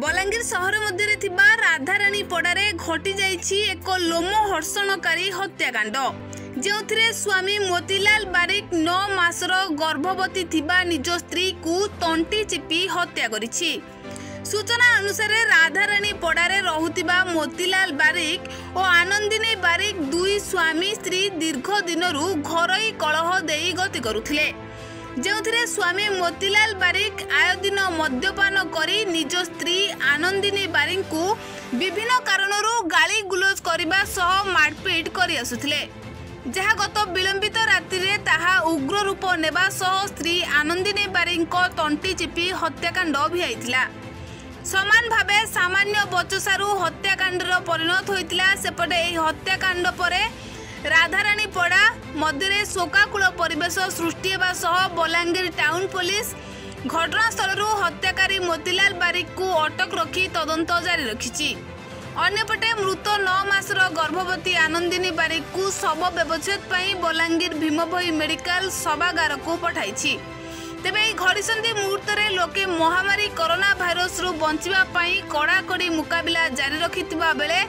ବଲାଙ୍ଗୀର ସହର ମଧ୍ୟରେ ଥିବା ରାଧାରାଣୀ ପଡ଼ାରେ ଘଟିଯାଇଛି ଏକ ଲୋମ ହର୍ଷଣକାରୀ ହତ୍ୟାକାଣ୍ଡ ଯେଉଁଥିରେ ସ୍ୱାମୀ ମୋତିଲାଲ ବାରିକ ନଅ ମାସର ଗର୍ଭବତୀ ଥିବା ନିଜ ସ୍ତ୍ରୀକୁ ତଣ୍ଟି ଚିପି ହତ୍ୟା କରିଛି ସୂଚନା ଅନୁସାରେ ରାଧାରାଣୀ ପଡ଼ାରେ ରହୁଥିବା ମୋତିଲାଲ ବାରିକ ଓ ଆନନ୍ଦିନୀ ବାରିକ ଦୁଇ ସ୍ୱାମୀ ସ୍ତ୍ରୀ ଦୀର୍ଘ ଦିନରୁ ଘରୋଇ କଳହ ଦେଇ ଗତି କରୁଥିଲେ ଯେଉଁଥିରେ ସ୍ୱାମୀ ମୋତିଲାଲ ବାରିକ ଆୟ ଦିନ ମଦ୍ୟପାନ କରି ନିଜ ସ୍ତ୍ରୀ ଆନନ୍ଦିନୀ ବାରିକଙ୍କୁ ବିଭିନ୍ନ କାରଣରୁ ଗାଳି ଗୁଲଜ କରିବା ସହ ମାରପିଟ କରିଆସୁଥିଲେ ଯାହା ଗତ ବିଳମ୍ବିତ ରାତିରେ ତାହା ଉଗ୍ର ରୂପ ନେବା ସହ ସ୍ତ୍ରୀ ଆନନ୍ଦିନୀ ବାରିକଙ୍କ ତଣ୍ଟି ଚିପି ହତ୍ୟାକାଣ୍ଡ ଭିଆଇଥିଲା ସମାନ ଭାବେ ସାମାନ୍ୟ ବଚସାରୁ ହତ୍ୟାକାଣ୍ଡର ପରିଣତ ହୋଇଥିଲା ସେପଟେ ଏହି ହତ୍ୟାକାଣ୍ଡ ପରେ ରାଧାରାଣୀ ପଡ଼ା ମଧ୍ୟରେ ଶୋକାକୁଳ ପରିବେଶ ସୃଷ୍ଟି ହେବା ସହ ବଲାଙ୍ଗୀର ଟାଉନ୍ ପୋଲିସ ଘଟଣାସ୍ଥଳରୁ ହତ୍ୟାକାରୀ ମୋତିଲାଲ ବାରିକକୁ ଅଟକ ରଖି ତଦନ୍ତ ଜାରି ରଖିଛି ଅନ୍ୟପଟେ ମୃତ ନଅ ମାସର ଗର୍ଭବତୀ ଆନନ୍ଦିନୀ ବାରିକକୁ ଶବ ବ୍ୟବଚ୍ଛେଦ ପାଇଁ ବଲାଙ୍ଗୀର ଭୀମଭୋଇ ମେଡିକାଲ ଶବାଗାରକୁ ପଠାଇଛି ତେବେ ଏହି ଘଡ଼ିସନ୍ଧି ମୁହୂର୍ତ୍ତରେ ଲୋକେ ମହାମାରୀ କରୋନା ଭାଇରସରୁ ବଞ୍ଚିବା ପାଇଁ କଡ଼ାକଡ଼ି ମୁକାବିଲା ଜାରି ରଖିଥିବା ବେଳେ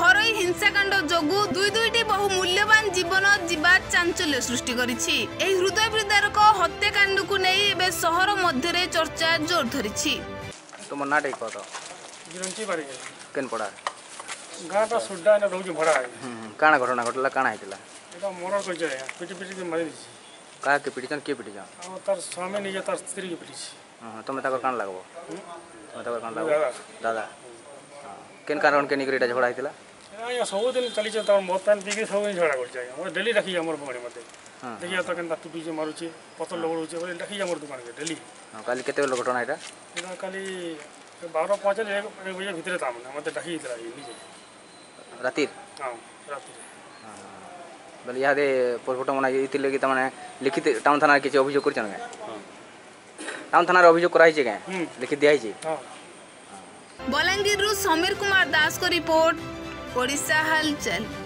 ঘরোই হিংসাকাণ্ড যোগু দুই দুইটি বহু মূল্যবান জীবন জীবাত চাঞ্চল্য সৃষ্টি করেছি এই হৃদয় বিদারক হত্যাকাণ্ডকু নেই এবে শহর মধ্যে চর্চা জোর ধরেছি তোমার নাটাই কত কেন পড়া গাঁটা সুড্ডা এটা রহুছি ভরা কানা ঘটনা ঘটলা কানা হইতিলা এটা মোর কইছে আয়া পিটি পিটি মারি দিছি কা কে পিটি পিটিছন কে পিটি পিটিছন আমার তার স্বামী নিজে তার স্ত্রী কে পিটিছি হ্যাঁ তুমি তাকর কান লাগবো তুমি তাকর কান লাগবো দাদা କେନ୍ କାରଣ କେ ନେଇକରି ଏଇଟା ଝଡ଼ା ହେଇଥିଲା ଆଜ୍ଞା ସବୁଦିନ ଚାଲିଛେ ତ ମଦ ପାନ୍ ପିଇକି ସବୁଦିନ ଝଗଡ଼ା କରୁଛେ ଆଜ୍ଞା ମୋର ଡେଲି ଡାକିଛି ଆମର ଭଉଣୀ ମୋତେ ଦେଖିବା ତ କେନ୍ତା ଟୁଟୁଛି ମାରୁଛି ପତର ଲଗଉଛି ବୋଲି ଡାକିଛି ଆମର ଦୋକାନକେ ଡେଲି କାଲି କେତେବେଳେ ଘଟଣା ଏଇଟା କାଲି ବାର ପହଞ୍ଚାଲେ ଏକ ବଜେ ଭିତରେ ତାମାନେ ମୋତେ ଡାକି ଦେଇଥିଲା ନିଜେ ରାତିରେ ହଁ ରାତିରେ ବୋଲେ ଇହାଦେ ପୋଷ୍ଟମର୍ଟମ୍ ଏଇଥିର୍ ଲାଗି ତାମାନେ ଲିଖିତ ଟାଉନ୍ ଥାନାରେ କିଛି ଅଭିଯୋଗ କରିଛନ୍ କେଁ ଟାଉନ୍ ଥାନାରେ ଅଭିଯୋଗ କରାହେଇଛେ କାଏଁ ଲିଖିତ ଦିଆହେଇଛେ ହଁ ବଲାଙ୍ଗୀରରୁ ସମୀର କୁମାର ଦାସଙ୍କ ରିପୋର୍ଟ ଓଡ଼ିଶା ହାଲଚାଲ